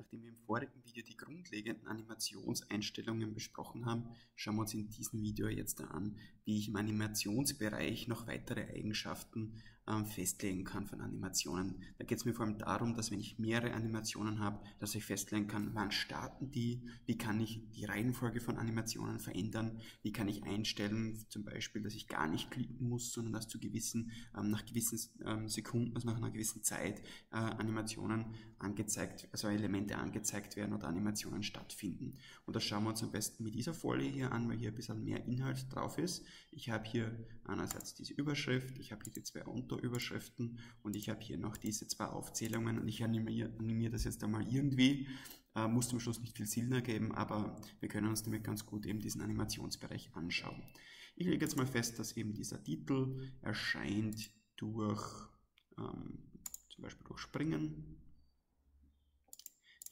Nachdem wir im vorigen Video die grundlegenden Animationseinstellungen besprochen haben, schauen wir uns in diesem Video jetzt an, wie ich im Animationsbereich noch weitere Eigenschaften ähm, festlegen kann von Animationen. Da geht es mir vor allem darum, dass wenn ich mehrere Animationen habe, dass ich festlegen kann, wann starten die, wie kann ich die Reihenfolge von Animationen verändern, wie kann ich einstellen, zum Beispiel, dass ich gar nicht klicken muss, sondern dass zu gewissen, ähm, nach gewissen ähm, Sekunden, also nach einer gewissen Zeit äh, Animationen angezeigt, also Elemente angezeigt werden oder Animationen stattfinden. Und das schauen wir uns am besten mit dieser Folie hier an, weil hier ein bisschen mehr Inhalt drauf ist. Ich habe hier einerseits diese Überschrift, ich habe hier die zwei Unterüberschriften und ich habe hier noch diese zwei Aufzählungen und ich animiere, animiere das jetzt einmal irgendwie. Äh, muss zum Schluss nicht viel Sinn ergeben, aber wir können uns damit ganz gut eben diesen Animationsbereich anschauen. Ich lege jetzt mal fest, dass eben dieser Titel erscheint durch ähm, zum Beispiel durch Springen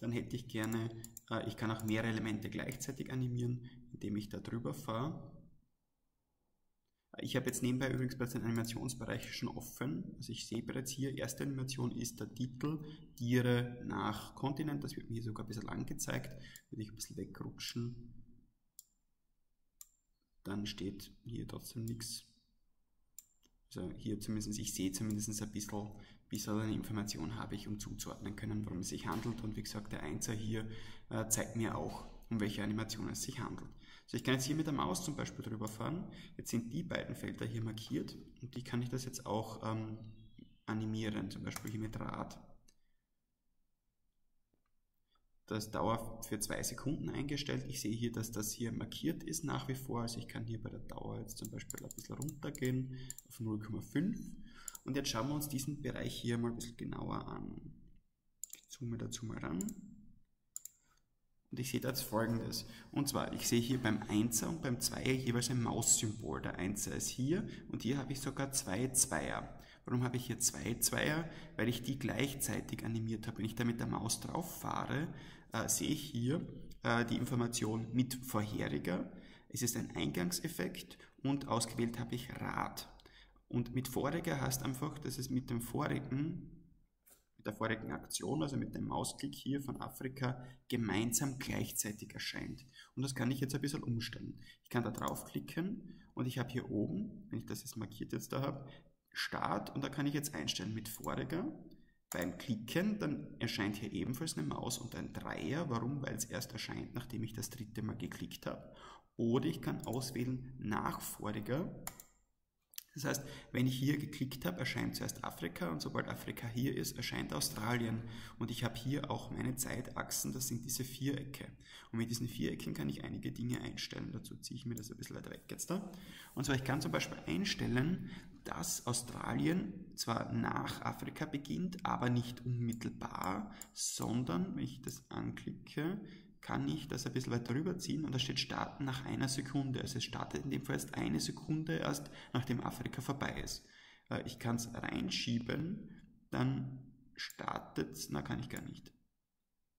dann hätte ich gerne, äh, ich kann auch mehrere Elemente gleichzeitig animieren, indem ich da drüber fahre. Ich habe jetzt nebenbei übrigens bereits den Animationsbereich schon offen. Also ich sehe bereits hier, erste Animation ist der Titel Tiere nach Kontinent. Das wird mir hier sogar ein bisschen angezeigt. Würde ich ein bisschen wegrutschen. Dann steht hier trotzdem nichts. Also hier zumindest, ich sehe zumindest ein bisschen, bisschen eine Information habe ich, um zuzuordnen können, worum es sich handelt. Und wie gesagt, der Einser hier äh, zeigt mir auch, um welche Animation es sich handelt. So, ich kann jetzt hier mit der Maus zum Beispiel drüber fahren. Jetzt sind die beiden Felder hier markiert und die kann ich das jetzt auch ähm, animieren, zum Beispiel hier mit Rad. Das Dauer für zwei Sekunden eingestellt. Ich sehe hier, dass das hier markiert ist nach wie vor. Also ich kann hier bei der Dauer jetzt zum Beispiel ein bisschen runtergehen auf 0,5. Und jetzt schauen wir uns diesen Bereich hier mal ein bisschen genauer an. Ich zoome dazu mal ran. Und ich sehe da jetzt folgendes. Und zwar, ich sehe hier beim 1er und beim 2er jeweils ein Maussymbol. Der 1er ist hier und hier habe ich sogar zwei Zweier. Warum habe ich hier zwei Zweier? Weil ich die gleichzeitig animiert habe. Wenn ich da mit der Maus drauf fahre, äh, sehe ich hier äh, die Information mit vorheriger. Es ist ein Eingangseffekt und ausgewählt habe ich Rad. Und mit voriger heißt einfach, dass es mit dem vorigen der vorigen Aktion, also mit dem Mausklick hier von Afrika, gemeinsam gleichzeitig erscheint. Und das kann ich jetzt ein bisschen umstellen. Ich kann da draufklicken und ich habe hier oben, wenn ich das jetzt markiert jetzt da habe, Start und da kann ich jetzt einstellen mit voriger beim Klicken, dann erscheint hier ebenfalls eine Maus und ein Dreier. Warum? Weil es erst erscheint, nachdem ich das dritte Mal geklickt habe. Oder ich kann auswählen nach voriger das heißt, wenn ich hier geklickt habe, erscheint zuerst Afrika und sobald Afrika hier ist, erscheint Australien. Und ich habe hier auch meine Zeitachsen, das sind diese Vierecke. Und mit diesen Vierecken kann ich einige Dinge einstellen. Dazu ziehe ich mir das ein bisschen weiter weg jetzt da. Und zwar, ich kann zum Beispiel einstellen, dass Australien zwar nach Afrika beginnt, aber nicht unmittelbar, sondern, wenn ich das anklicke, kann ich das ein bisschen weiter rüberziehen und da steht starten nach einer Sekunde. Also es startet in dem Fall erst eine Sekunde erst, nachdem Afrika vorbei ist. Äh, ich kann es reinschieben, dann startet es, na kann ich gar nicht.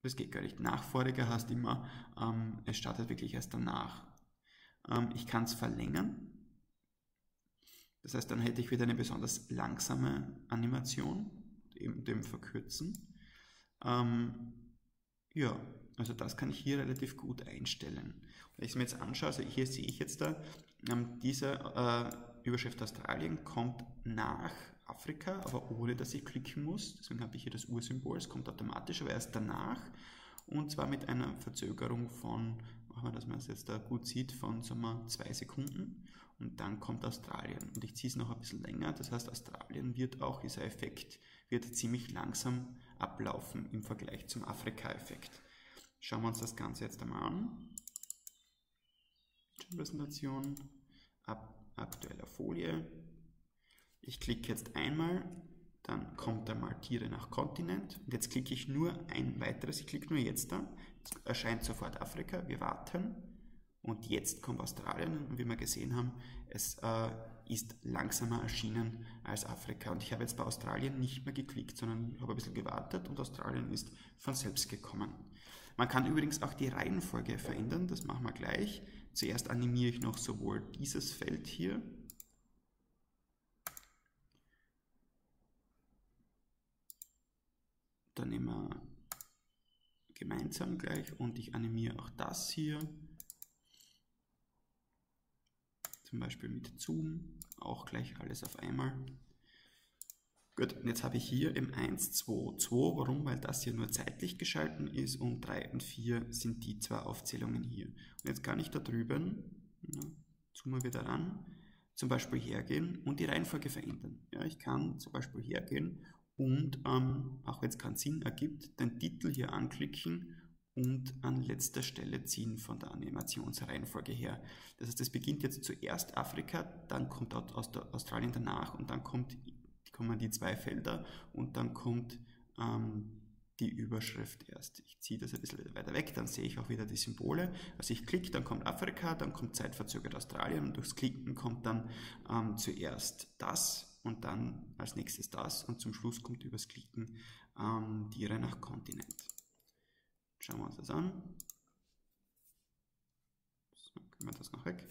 Das geht gar nicht. Nachvoriger heißt immer, ähm, es startet wirklich erst danach. Ähm, ich kann es verlängern. Das heißt, dann hätte ich wieder eine besonders langsame Animation, eben dem Verkürzen. Ähm, ja, also das kann ich hier relativ gut einstellen. Wenn ich es mir jetzt anschaue, also hier sehe ich jetzt da, ähm, diese äh, Überschrift Australien kommt nach Afrika, aber ohne dass ich klicken muss. Deswegen habe ich hier das Ursymbol, es kommt automatisch, aber erst danach. Und zwar mit einer Verzögerung von, machen wir, dass man es jetzt da gut sieht, von sagen wir, zwei Sekunden. Und dann kommt Australien. Und ich ziehe es noch ein bisschen länger. Das heißt, Australien wird auch, dieser Effekt wird ziemlich langsam ablaufen im Vergleich zum Afrika-Effekt. Schauen wir uns das Ganze jetzt einmal an. Präsentation, ab, aktueller Folie. Ich klicke jetzt einmal, dann kommt einmal Tiere nach Kontinent. Und jetzt klicke ich nur ein weiteres, ich klicke nur jetzt da. Jetzt erscheint sofort Afrika, wir warten. Und jetzt kommt Australien und wie wir gesehen haben, es äh, ist langsamer erschienen als Afrika. Und ich habe jetzt bei Australien nicht mehr geklickt, sondern habe ein bisschen gewartet und Australien ist von selbst gekommen. Man kann übrigens auch die Reihenfolge verändern, das machen wir gleich. Zuerst animiere ich noch sowohl dieses Feld hier, dann nehmen wir, gemeinsam gleich und ich animiere auch das hier. Zum Beispiel mit Zoom, auch gleich alles auf einmal. Gut, und jetzt habe ich hier im 1, 2, 2. Warum? Weil das hier nur zeitlich geschalten ist und 3 und 4 sind die zwei Aufzählungen hier. Und jetzt kann ich da drüben, ja, zoomen wir wieder ran, zum Beispiel hergehen und die Reihenfolge verändern. Ja, ich kann zum Beispiel hergehen und, ähm, auch wenn es keinen Sinn ergibt, den Titel hier anklicken und an letzter Stelle ziehen von der Animationsreihenfolge her. Das heißt, es beginnt jetzt zuerst Afrika, dann kommt Australien danach und dann kommt kommen die zwei Felder und dann kommt ähm, die Überschrift erst. Ich ziehe das ein bisschen weiter weg, dann sehe ich auch wieder die Symbole. Also ich klicke, dann kommt Afrika, dann kommt zeitverzögert Australien und durchs Klicken kommt dann ähm, zuerst das und dann als nächstes das und zum Schluss kommt übers Klicken ähm, Tiere nach Kontinent. Schauen wir uns das an. So, können wir das noch weg.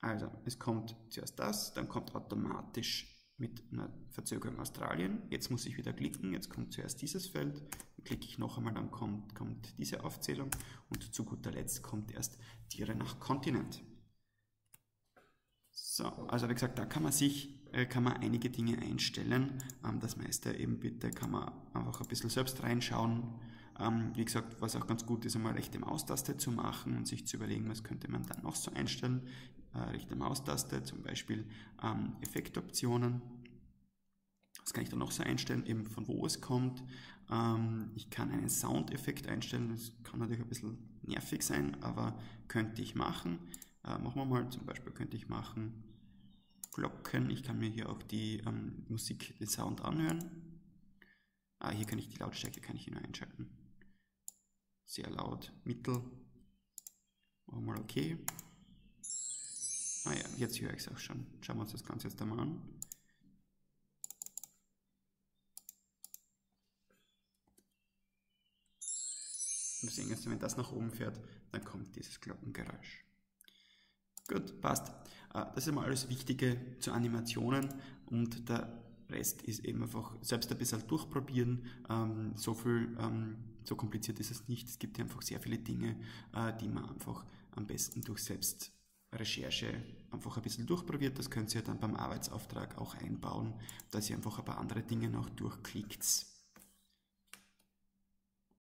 Also, es kommt zuerst das, dann kommt automatisch mit einer Verzögerung Australien. Jetzt muss ich wieder klicken, jetzt kommt zuerst dieses Feld, dann klicke ich noch einmal, dann kommt, kommt diese Aufzählung und zu guter Letzt kommt erst Tiere nach Kontinent. So, also wie gesagt, da kann man sich, äh, kann man einige Dinge einstellen. Ähm, das meiste eben bitte kann man einfach ein bisschen selbst reinschauen. Ähm, wie gesagt, was auch ganz gut ist, einmal rechte Maustaste zu machen und sich zu überlegen, was könnte man dann noch so einstellen rechte Maustaste, zum Beispiel ähm, Effektoptionen. Was kann ich da noch so einstellen, eben von wo es kommt. Ähm, ich kann einen Soundeffekt einstellen, das kann natürlich ein bisschen nervig sein, aber könnte ich machen. Äh, machen wir mal, zum Beispiel könnte ich machen Glocken. Ich kann mir hier auch die ähm, Musik, den Sound anhören. Ah, hier kann ich die Lautstärke kann ich hier nur einschalten. Sehr laut, mittel. Machen wir mal okay. Ah ja, jetzt höre ich es auch schon. Schauen wir uns das Ganze jetzt einmal an. Wir sehen jetzt, wenn das nach oben fährt, dann kommt dieses Glockengeräusch. Gut, passt. Ah, das ist immer alles Wichtige zu Animationen und der Rest ist eben einfach selbst ein bisschen durchprobieren. Ähm, so viel, ähm, so kompliziert ist es nicht. Es gibt einfach sehr viele Dinge, äh, die man einfach am besten durch selbst Recherche einfach ein bisschen durchprobiert. Das könnt ihr dann beim Arbeitsauftrag auch einbauen, dass ihr einfach ein paar andere Dinge noch durchklickt.